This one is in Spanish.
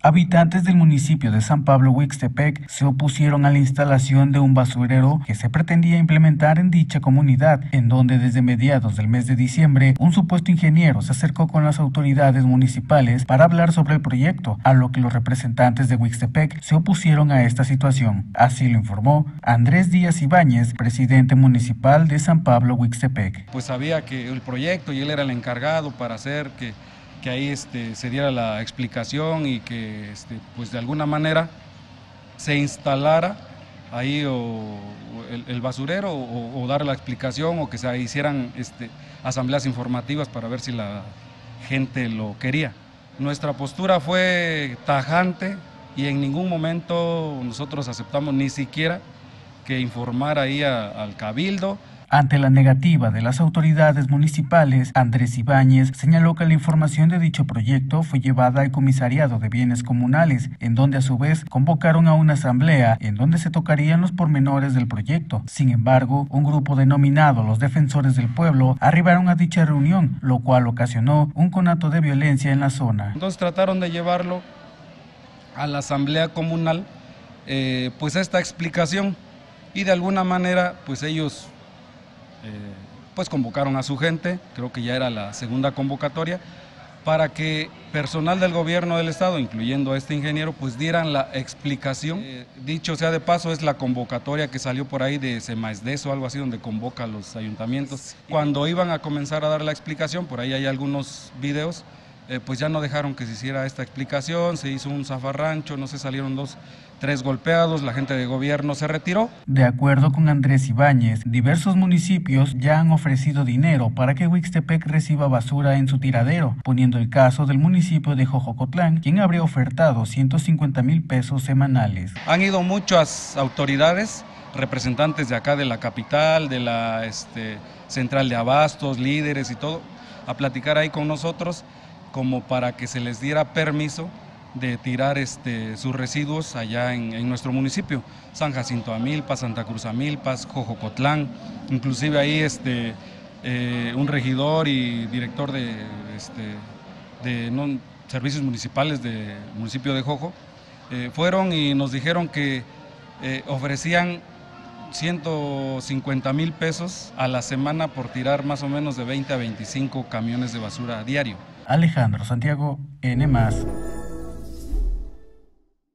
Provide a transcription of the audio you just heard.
Habitantes del municipio de San Pablo Huixtepec se opusieron a la instalación de un basurero que se pretendía implementar en dicha comunidad, en donde desde mediados del mes de diciembre un supuesto ingeniero se acercó con las autoridades municipales para hablar sobre el proyecto, a lo que los representantes de Huixtepec se opusieron a esta situación. Así lo informó Andrés Díaz Ibáñez, presidente municipal de San Pablo Huixtepec. Pues sabía que el proyecto y él era el encargado para hacer que que ahí este, se diera la explicación y que este, pues de alguna manera se instalara ahí el, basurero o, dar la explicación o que se hicieran este, asambleas informativas para ver si la gente lo quería. Nuestra postura fue tajante y en ningún momento nosotros aceptamos ni siquiera que informar ahí al cabildo ante la negativa de las autoridades municipales, Andrés Ibáñez señaló que la información de dicho proyecto fue llevada al Comisariado de Bienes Comunales, en donde a su vez convocaron a una asamblea en donde se tocarían los pormenores del proyecto. Sin embargo, un grupo denominado los Defensores del Pueblo arribaron a dicha reunión, lo cual ocasionó un conato de violencia en la zona. Entonces trataron de llevarlo a la asamblea comunal, eh, pues esta explicación y de alguna manera pues ellos eh, pues convocaron a su gente, creo que ya era la segunda convocatoria, para que personal del gobierno del estado, incluyendo a este ingeniero, pues dieran la explicación. Eh, dicho sea de paso, es la convocatoria que salió por ahí de Semaesdes o algo así, donde convoca a los ayuntamientos. Cuando iban a comenzar a dar la explicación, por ahí hay algunos videos, eh, pues ya no dejaron que se hiciera esta explicación, se hizo un zafarrancho, no se salieron dos, tres golpeados, la gente de gobierno se retiró. De acuerdo con Andrés Ibáñez, diversos municipios ya han ofrecido dinero para que Huixtepec reciba basura en su tiradero, poniendo el caso del municipio de Jojocotlán, quien habría ofertado 150 mil pesos semanales. Han ido muchas autoridades, representantes de acá de la capital, de la este, central de abastos, líderes y todo, a platicar ahí con nosotros como para que se les diera permiso de tirar este, sus residuos allá en, nuestro municipio, San Jacinto Amilpas, Santa Cruz Amilpas, Jojocotlán, inclusive ahí este, eh, un regidor y director de, este, de servicios municipales del municipio de Jojo, eh, fueron y nos dijeron que eh, ofrecían 150 mil pesos a la semana por tirar más o menos de 20 a 25 camiones de basura a diario. Alejandro Santiago, N.